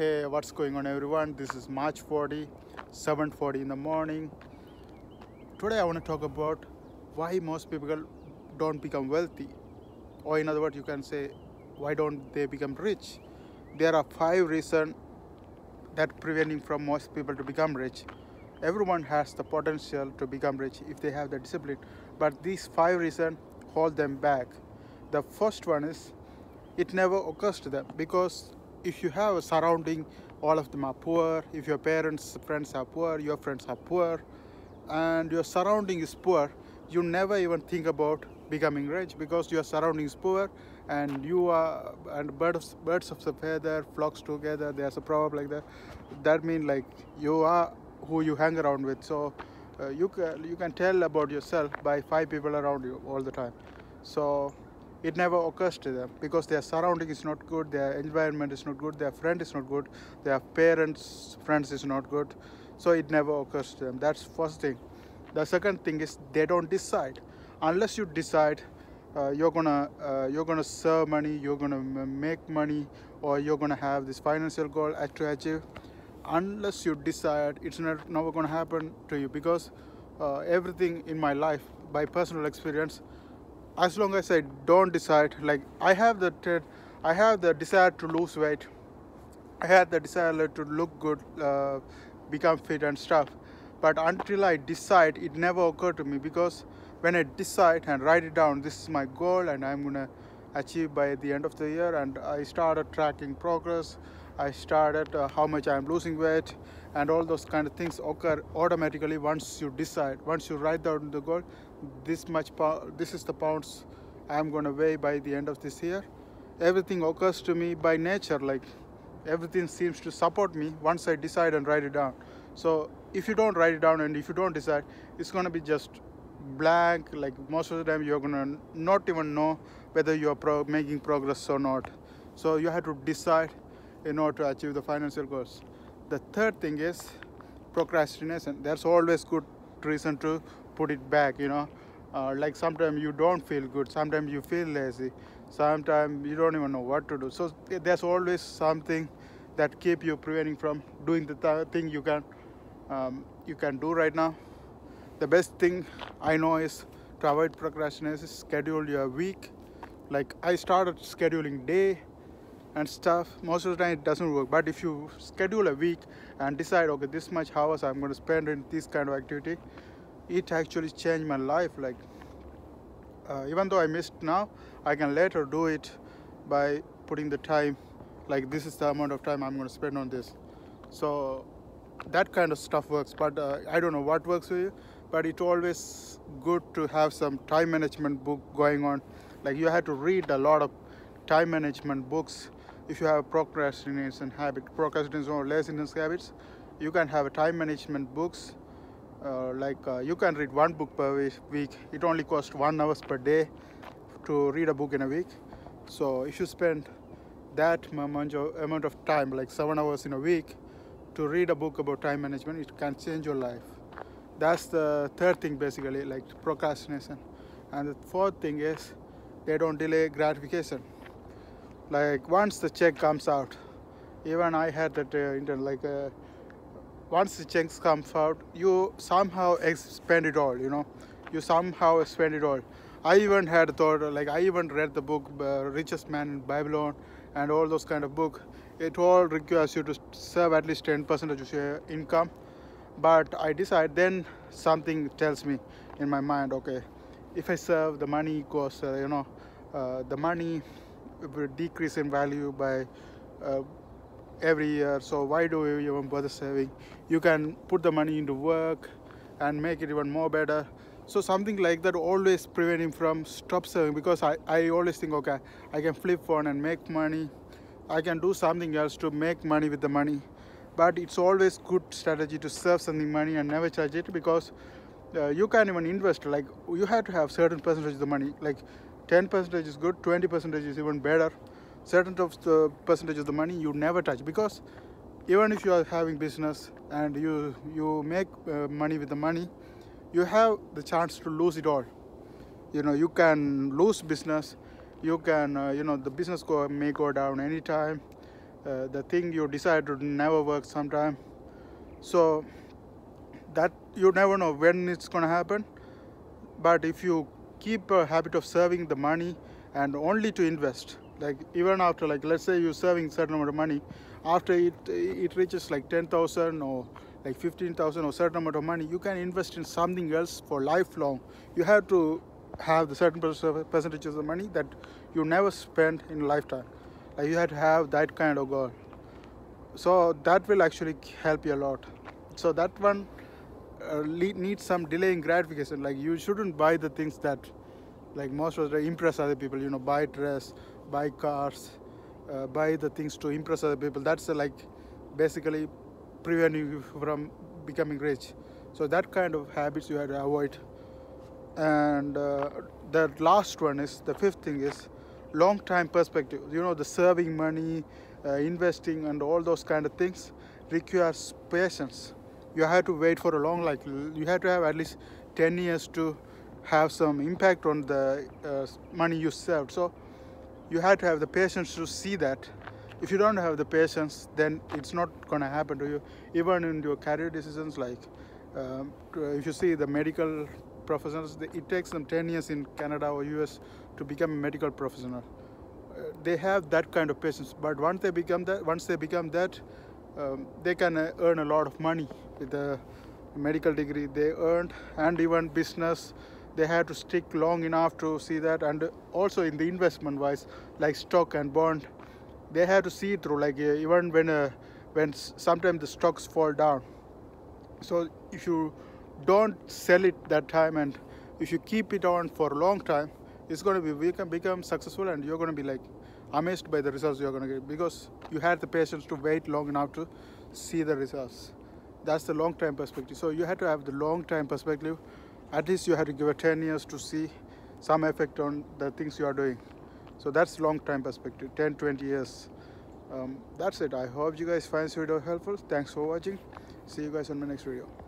Hey, what's going on everyone? This is March 40, 7:40 in the morning. Today I want to talk about why most people don't become wealthy. Or in other words, you can say why don't they become rich? There are five reasons that preventing from most people to become rich. Everyone has the potential to become rich if they have the discipline, but these five reasons hold them back. The first one is it never occurs to them because if you have a surrounding all of them are poor if your parents friends are poor your friends are poor and your surrounding is poor you never even think about becoming rich because your surrounding is poor and you are and birds birds of the feather flocks together there's a proverb like that. That means like you are who you hang around with. So uh, you can you can tell about yourself by five people around you all the time. So it never occurs to them because their surrounding is not good their environment is not good their friend is not good their parents friends is not good. So it never occurs to them. That's first thing. The second thing is they don't decide. Unless you decide uh, you're gonna uh, you're gonna serve money you're gonna make money or you're gonna have this financial goal to achieve unless you decide it's not never gonna happen to you because uh, everything in my life by personal experience as long as I don't decide, like I have the I have the desire to lose weight. I had the desire to look good, uh, become fit and stuff. But until I decide, it never occurred to me because when I decide and write it down, this is my goal and I'm gonna achieve by the end of the year. And I started tracking progress. I started uh, how much I'm losing weight and all those kind of things occur automatically once you decide. Once you write down the goal, this much this is the pounds I'm gonna weigh by the end of this year. Everything occurs to me by nature, like everything seems to support me once I decide and write it down. So if you don't write it down and if you don't decide, it's gonna be just blank. Like most of the time, you're gonna not even know whether you are pro making progress or not. So you have to decide in order to achieve the financial goals. The third thing is procrastination. There's always good reason to put it back you know? Uh, like sometimes you don't feel good sometimes you feel lazy sometimes you don't even know what to do. So there's always something that keep you preventing from doing the th thing you can um, you can do right now. The best thing i know is to avoid procrastination schedule your week. Like i started scheduling day and stuff. Most of the time it doesn't work but if you schedule a week and decide okay this much hours i'm going to spend in this kind of activity it actually changed my life like uh, even though I missed now I can later do it by putting the time like this is the amount of time I'm going to spend on this. So that kind of stuff works but uh, I don't know what works for you but it's always good to have some time management book going on. Like you have to read a lot of time management books. If you have procrastination habit procrastination or laziness habits you can have a time management books uh, like uh, you can read one book per week it only costs one hours per day to read a book in a week. So if you spend that amount of time like seven hours in a week to read a book about time management it can change your life. That's the third thing basically like procrastination. And the fourth thing is they don't delay gratification. Like once the check comes out even i had that uh, like uh, once the checks comes out, you somehow spend it all, you know. You somehow spend it all. I even had thought, like I even read the book uh, Richest Man in Babylon and all those kind of book. It all requires you to save at least 10% of your income. But I decide then something tells me in my mind, okay, if I save the money goes, uh, you know, uh, the money will decrease in value by uh, every year so why do you even bother saving? You can put the money into work and make it even more better. So something like that always prevent him from stop saving because I, I always think okay I can flip phone and make money. I can do something else to make money with the money. But it's always good strategy to save something money and never charge it because uh, you can even invest like you have to have certain percentage of the money. Like 10 percentage is good 20 percentage is even better certain of the percentage of the money you never touch. Because even if you are having business and you you make uh, money with the money you have the chance to lose it all. You know you can lose business you can uh, you know the business go may go down anytime. Uh, the thing you decide to never work sometime. So that you never know when it's going to happen. But if you keep a habit of saving the money and only to invest like even after like let's say you're saving certain amount of money after it it reaches like 10000 or like 15000 or certain amount of money you can invest in something else for lifelong. You have to have the certain percentages of money that you never spend in lifetime. Like you have to have that kind of goal. So that will actually help you a lot. So that one uh, needs some delay in gratification. Like you shouldn't buy the things that like most of the impress other people you know buy dress buy cars uh, buy the things to impress other people. That's uh, like basically preventing you from becoming rich. So that kind of habits you have to avoid. And uh, the last one is the fifth thing is long time perspective. You know the saving money uh, investing and all those kind of things requires patience. You have to wait for a long like you have to have at least 10 years to have some impact on the uh, money you saved so you have to have the patience to see that. If you don't have the patience then it's not going to happen to you. Even in your career decisions like um, if you see the medical professionals it takes them 10 years in canada or us to become a medical professional. Uh, they have that kind of patience but once they become that once they become that um, they can uh, earn a lot of money with the medical degree they earned and even business they had to stick long enough to see that. And also in the investment wise like stock and bond they had to see through like uh, even when uh, when sometimes the stocks fall down. So if you don't sell it that time and if you keep it on for a long time it's going to be become become successful and you're going to be like amazed by the results you're going to get because you had the patience to wait long enough to see the results. That's the long time perspective. So you have to have the long time perspective at least you have to give it 10 years to see some effect on the things you are doing. So that's long time perspective 10 20 years. Um, that's it. I hope you guys find this video helpful. Thanks for watching. See you guys on my next video